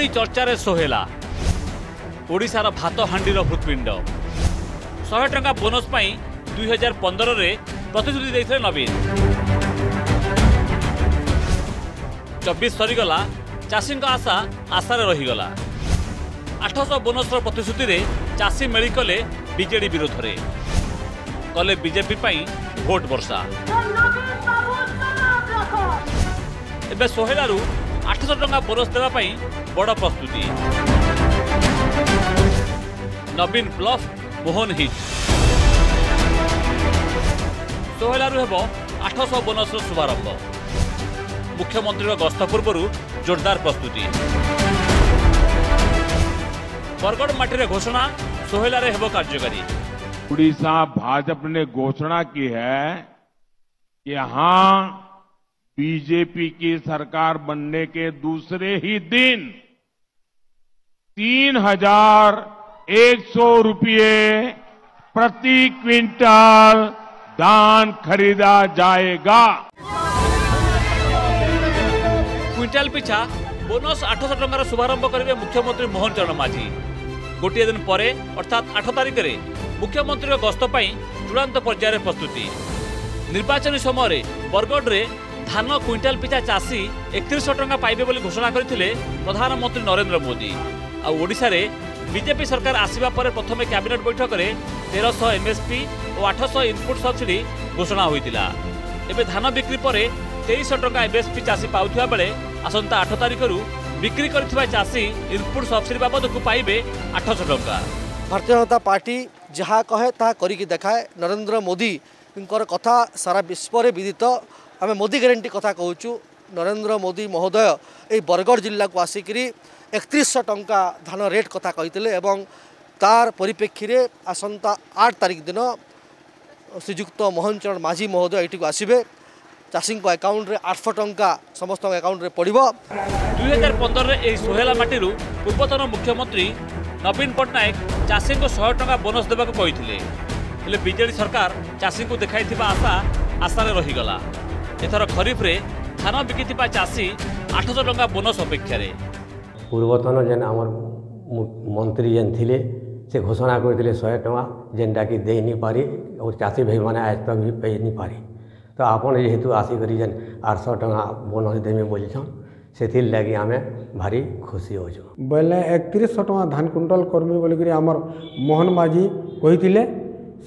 ପୁଣି ଚର୍ଚ୍ଚାରେ ସୋହେଲା ଓଡ଼ିଶାର ଭାତ ହାଣ୍ଡିର ହୃତ୍ପିଣ୍ଡ ଶହେ ଟଙ୍କା ବୋନସ୍ ପାଇଁ ଦୁଇ ହଜାର ପନ୍ଦରରେ ପ୍ରତିଶ୍ରୁତି ଦେଇଥିଲେ ନବୀନ ଚବିଶ ସରିଗଲା ଚାଷୀଙ୍କ ଆଶା ଆଶାରେ ରହିଗଲା ଆଠଶହ ବୋନସ୍ର ପ୍ରତିଶ୍ରୁତିରେ ଚାଷୀ ମେଳିକଲେ ବିଜେଡି ବିରୋଧରେ କଲେ ବିଜେପି ପାଇଁ ଭୋଟ ବର୍ଷା ଏବେ ସୋହେଲାରୁ आठश टा बोरस देवाई बड़ प्रस्तुति नवीन प्लस मोहन हिज सोहेलू हे आठश बोनस शुभारंभ मुख्यमंत्री गस्त पूर्व जोरदार प्रस्तुति बरगढ़ मटी घोषणा सोहेल कार्यकारी उड़ीसा भाजपा ने घोषणा की है कि यहां बीजेपी की सरकार बनने के दूसरे ही दिन तीन हजार एक सौ रूपये प्रति क्विंटल धान खरीदा जाएगा क्विंटल पिछा बोनस आठश टकर शुभारंभ करेंगे मुख्यमंत्री मोहन चरण माझी गोटे दिन पर अर्थात आठ तारीख में मुख्यमंत्री गस्त चूड़ा पर्यायर प्रस्तुति निर्वाचन समय बरगढ़ ধান কুইন্টাল পিছা চাষী একত্রিশ টঙ্কা পাইবে বলে ঘোষণা করে প্রধানমন্ত্রী নরেন্দ্র মোদি আଓଡ଼ିଶାর বিজেপি সরকার আসবা পরে প্রথমে ক্যাবিনেট বৈঠকের তেরশ এমএসপি ও আঠশ ইনপুট সবসিডি ঘোষণা হয়েছিল এবে ধান বিক্রি পরে তেইশ টঙ্কা এমএসপি চাষী পাওয়া বেড়ে আসন্তা আঠ তারিখর বিক্রি করে চাষী ইনপুট সবসিডি বাবদকু পাইবে আঠশ টঙ্কা ভারতীয় জনতা পার্টি যা কহে তাহা করি দেখায় নরেন্দ্র মোদীঙ্কর কথা সারা বিশ্বরে বিদিত ଆମେ ମୋଦି ଗ୍ୟାରେଣ୍ଟି କଥା କହୁଛୁ ନରେନ୍ଦ୍ର ମୋଦି ମହୋଦୟ ଏଇ ବରଗଡ଼ ଜିଲ୍ଲାକୁ ଆସିକରି ଏକତିରିଶଶହ ଟଙ୍କା ଧାନ ରେଟ୍ କଥା କହିଥିଲେ ଏବଂ ତାର ପରିପ୍ରେକ୍ଷୀରେ ଆସନ୍ତା ଆଠ ତାରିଖ ଦିନ ଶ୍ରୀଯୁକ୍ତ ମୋହନ ଚରଣ ମାଝୀ ମହୋଦୟ ଏଠିକୁ ଆସିବେ ଚାଷୀଙ୍କ ଆକାଉଣ୍ଟରେ ଆଠଶହ ଟଙ୍କା ସମସ୍ତଙ୍କ ଆକାଉଣ୍ଟରେ ପଡ଼ିବ ଦୁଇ ହଜାର ପନ୍ଦରରେ ଏହି ସୋହେଲା ମାଟିରୁ ପୂର୍ବତନ ମୁଖ୍ୟମନ୍ତ୍ରୀ ନବୀନ ପଟ୍ଟନାୟକ ଚାଷୀଙ୍କୁ ଶହେ ଟଙ୍କା ବୋନସ୍ ଦେବାକୁ କହିଥିଲେ ହେଲେ ବିଜେଡ଼ି ସରକାର ଚାଷୀଙ୍କୁ ଦେଖାଇଥିବା ଆଶା ଆଶାରେ ରହିଗଲା ଏଥର ଖରିଫରେ ଧାନ ବିକିଥିବା ଚାଷୀ ଆଠଶହ ଟଙ୍କା ବୋନସ୍ ଅପେକ୍ଷାରେ ପୂର୍ବତନ ଯେନ୍ ଆମର ମନ୍ତ୍ରୀ ଯେନ୍ ଥିଲେ ସେ ଘୋଷଣା କରିଥିଲେ ଶହେ ଟଙ୍କା ଯେନ୍ଟାକି ଦେଇନିପାରି ଓ ଚାଷୀ ଭାଇମାନେ ଆଜ ତକ୍ ବି ପାଇନିପାରି ତ ଆପଣ ଯେହେତୁ ଆସିକରି ଯେନ୍ ଆଠଶହ ଟଙ୍କା ବୋନସ୍ ଦେମି ବୋଲିଛନ୍ ସେଥିର୍ଲାଗି ଆମେ ଭାରି ଖୁସି ଅଛୁ ବୋଇଲେ ଏକତିରିଶଶହ ଟଙ୍କା ଧାନ କୁଇଣ୍ଟାଲ କର୍ମି ବୋଲିକରି ଆମର ମୋହନ ମାଝୀ କହିଥିଲେ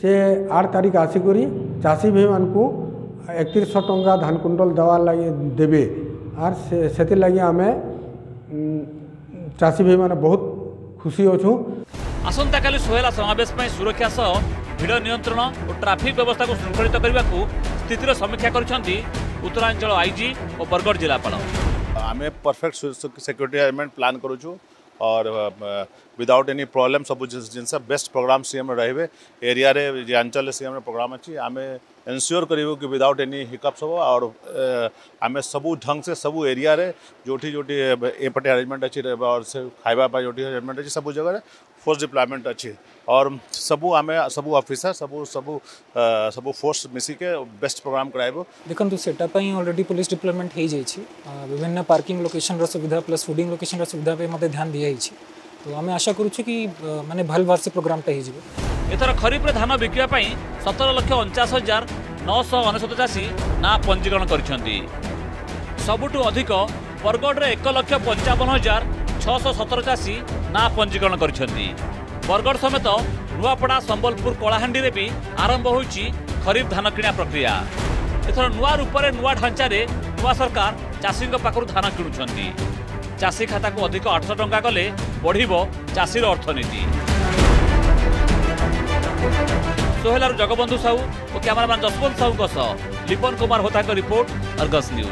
ସେ ଆଠ ତାରିଖ ଆସିକରି ଚାଷୀ ଭାଇମାନଙ୍କୁ একত্রিশশো টঙ্কা ধান কুণ্ডল দেওয়ার লাগে দেবে আর সেতিরলাগি আমি চাষী ভাই মানে বহুত খুশি অছু আসন্তকালি সোহেলা সমাবেশ সুরক্ষা সহ ভিড় নিয়ন্ত্রণ ও ট্রাফিক ব্যবস্থা শৃঙ্খলিত করা স্থিতির সমীক্ষা করছেন উত্তরাঞ্চল আইজি ও বরগড় জেলাপাল আমি পরফেক্ট সিক্যুরিটি আরেঞ্জমেন্ট প্লান করুছু और विदाउट एनी प्रोब्लेम सब जिन बेस्ट प्रोग्राम सी एम रहे एरिया रे अंचल सी एम प्रोग्राम अच्छी आम एनस्योर कर विदाउट एनी हिकअप्स हम और आम सब ढंग से सब एरिया जो जो एपटे आरेजमेंट अच्छी और से खाइबा जो अरेजमेंट अच्छी सब जगह फोर्स डिप्लॉयमेंट अच्छी और सबू आमे सबू ऑफिसर सबू सबू सबू फोर्स मिसिके बेस्ट प्रोग्राम कराइबो देखंतु सेटा पई ऑलरेडी पुलिस डिप्लॉयमेंट हे विभिन्न पार्किंग लोकेशन रो सुविधा प्लस फूडिंग लोकेशन रो सुविधा पे ध्यान दिया तो आमे आशा करू कि माने भल भार से प्रोग्राम टा हे जिवो एथर खरीफ धान बिकिया पई 17 लाख 49 हजार 999 चाषी ना पंजीकरण कर सबुटु अधिक बरगढ़ रे 1 लाख हजार ଛଅଶହ ସତର ଚାଷୀ ନାଁ ପଞ୍ଜୀକରଣ କରିଛନ୍ତି ବରଗଡ଼ ସମେତ ନୂଆପଡ଼ା ସମ୍ବଲପୁର କଳାହାଣ୍ଡିରେ ବି ଆରମ୍ଭ ହୋଇଛି ଖରିଫ ଧାନ କିଣା ପ୍ରକ୍ରିୟା ଏଥର ନୂଆ ରୂପରେ ନୂଆ ଢାଞ୍ଚାରେ ନୂଆ ସରକାର ଚାଷୀଙ୍କ ପାଖରୁ ଧାନ କିଣୁଛନ୍ତି ଚାଷୀ ଖାତାକୁ ଅଧିକ ଆଠଶହ ଟଙ୍କା କଲେ ବଢ଼ିବ ଚାଷୀର ଅର୍ଥନୀତି ସୋହେଲାରୁ ଜଗବନ୍ଧୁ ସାହୁ ଓ କ୍ୟାମେରାମ୍ୟାନ୍ ଯଶବନ୍ତ ସାହୁଙ୍କ ସହ ଲିପନ୍ କୁମାର ହୋତାଙ୍କ ରିପୋର୍ଟ ଅର୍ଗସ୍ ନ୍ୟୁଜ୍